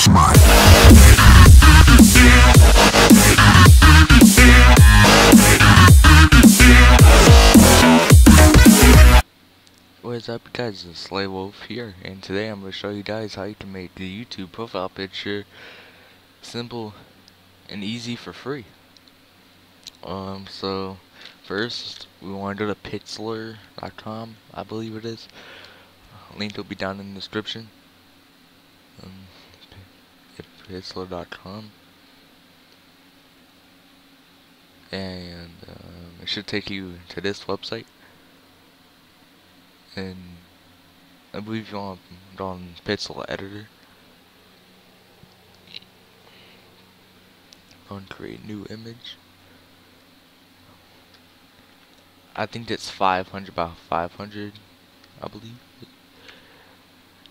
Flash Mod. What is up guys, it's Slay Wolf here, and today I'm going to show you guys how you can make the YouTube profile picture simple and easy for free. Um, so, first, we want to go to pixlr.com, I believe it is. Link will be down in the description. Um, pixlr.com. And, um, it should take you to this website and I believe you're on, on Pixlr Editor. On create new image. I think it's 500 by 500, I believe.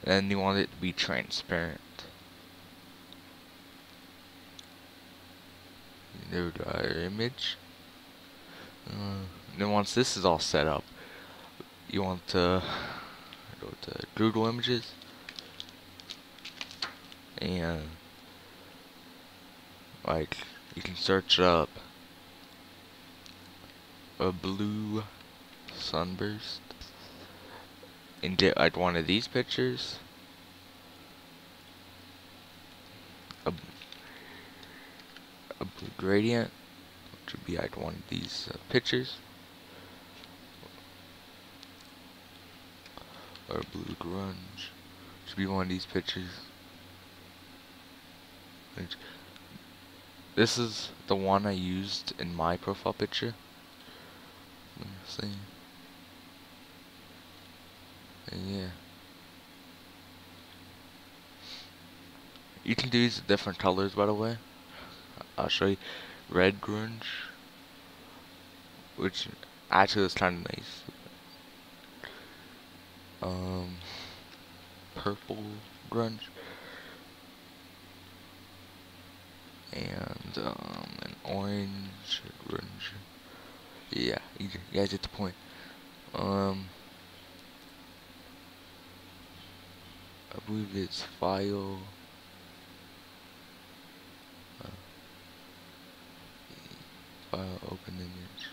And you want it to be transparent. There we image. Uh, then once this is all set up, you want to go to Google Images and like you can search up a blue sunburst and get like one of these pictures a, a blue gradient which would be like one of these uh, pictures or a blue grunge. Should be one of these pictures. Which- This is the one I used in my profile picture. Let me see. And yeah. You can do these different colors by the way. I'll show you red grunge. Which actually is kinda nice um, purple grunge, and um, an orange grunge. Yeah, you, you guys get the point. Um, I believe it's file. File open image.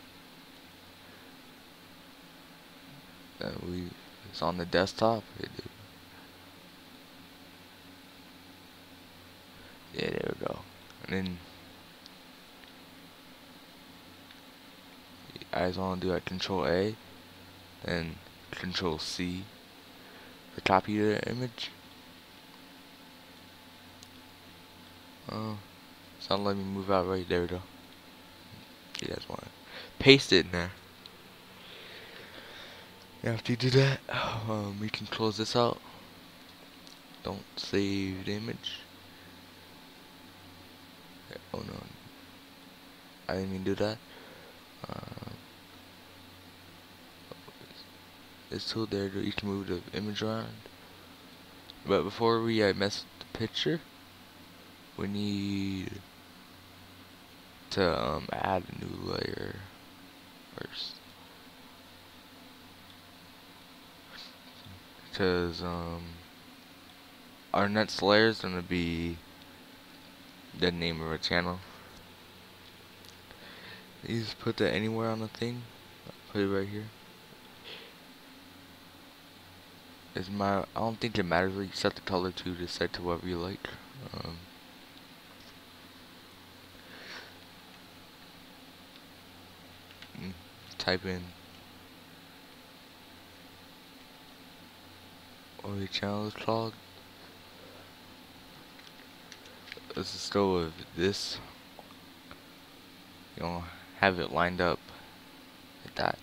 I believe it's on the desktop. It. Yeah, there we go. And then I just want to do like Control A, and Control C to copy the image. Oh, it's not letting me move out right there. We go. You guys want to paste it in there. After you do that, um, we can close this out. Don't save the image. Oh no, I didn't even do that. Um, it's still there. You can move the image around. But before we uh, mess with the picture, we need to um, add a new layer first. because um, our next layer is gonna be the name of our channel. You just put that anywhere on the thing. Put it right here. It's my. I don't think it matters. what You set the color to to set to whatever you like. Um, type in or your channel is called. Let's just go with this. You know, have it lined up like that.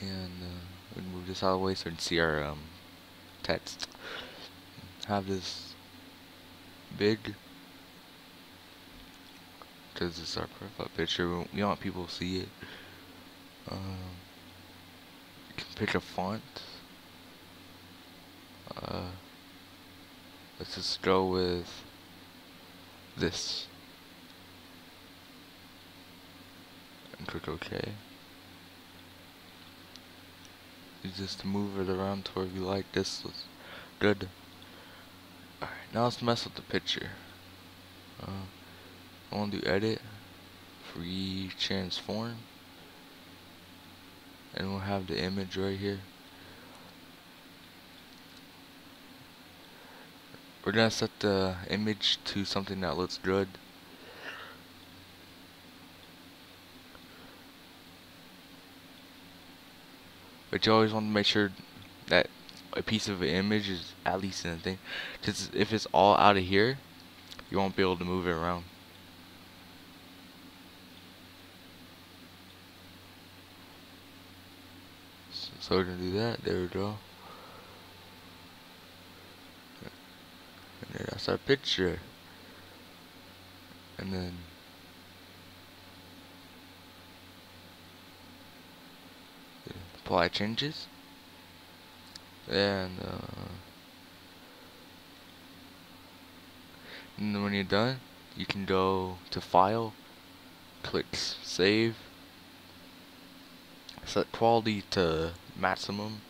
And uh, we move this of the way so we can see our um, text. Have this big. Because it's our profile picture. We want people to see it. Um, you can pick a font. Uh, let's just go with this. And click OK. You just move it around to where you like. This is good. Alright, now let's mess with the picture. Uh, I want to do edit, free transform, and we'll have the image right here. We're gonna set the image to something that looks good. But you always want to make sure that a piece of an image is at least in the thing. Because if it's all out of here, you won't be able to move it around. So we're gonna do that. There we go. And then that's our picture. And then apply changes and, uh, and when you're done you can go to file click save set quality to maximum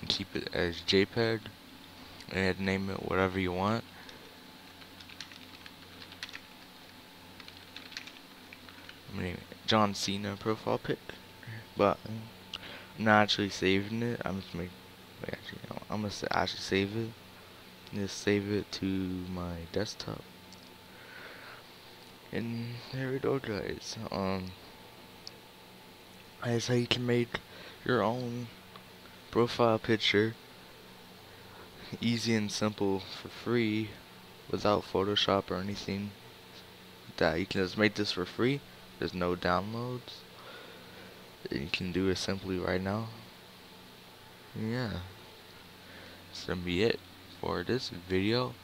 and keep it as JPEG and name it whatever you want I mean John Cena profile pic but I'm not actually saving it. I'm just make. Wait, actually, no, I'm gonna actually save it. Just save it to my desktop. And there we go, guys. Um, that's how you can make your own profile picture. Easy and simple for free, without Photoshop or anything. That you can just make this for free. There's no downloads you can do it simply right now. Yeah. That's gonna be it for this video.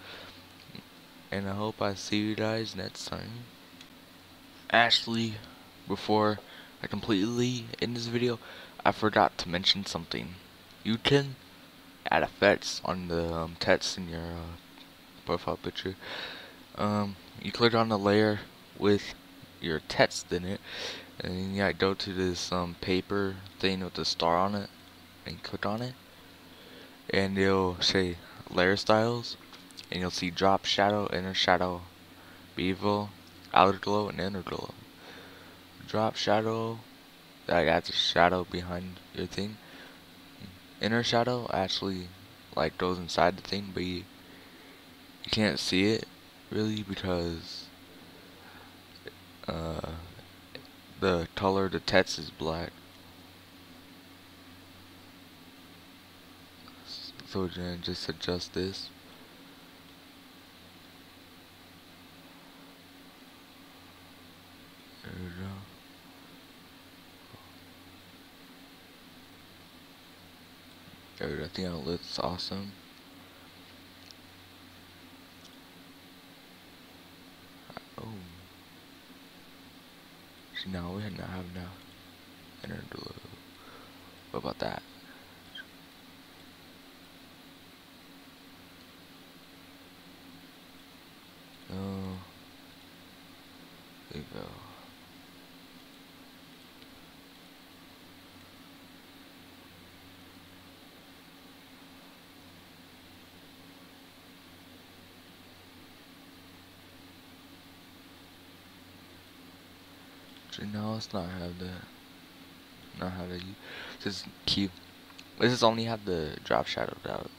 And I hope I see you guys next time. Actually, before I completely in this video, I forgot to mention something. You can add effects on the um, text in your uh, profile picture. Um, you click on the layer with your text in it and you gotta go to this um, paper thing with the star on it and click on it and it'll say layer styles and you'll see drop shadow inner shadow bevel outer glow and inner glow drop shadow that adds a shadow behind your thing inner shadow actually like goes inside the thing but you, you can't see it really because uh, the color the text is black. So gonna just adjust this. There we go. Think that looks awesome. Oh. now we had not have now. Interlude. What about that? Actually, no, let's not have that. Not have that. Just keep. Let's just only have the drop shadow out.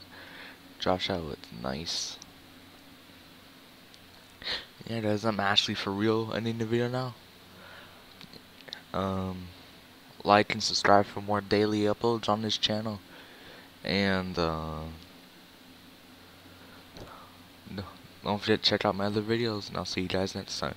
Drop shadow looks nice. Yeah, guys, I'm Ashley for real ending the video now. Um, like and subscribe for more daily uploads on this channel. And, uh, don't forget to check out my other videos, and I'll see you guys next time.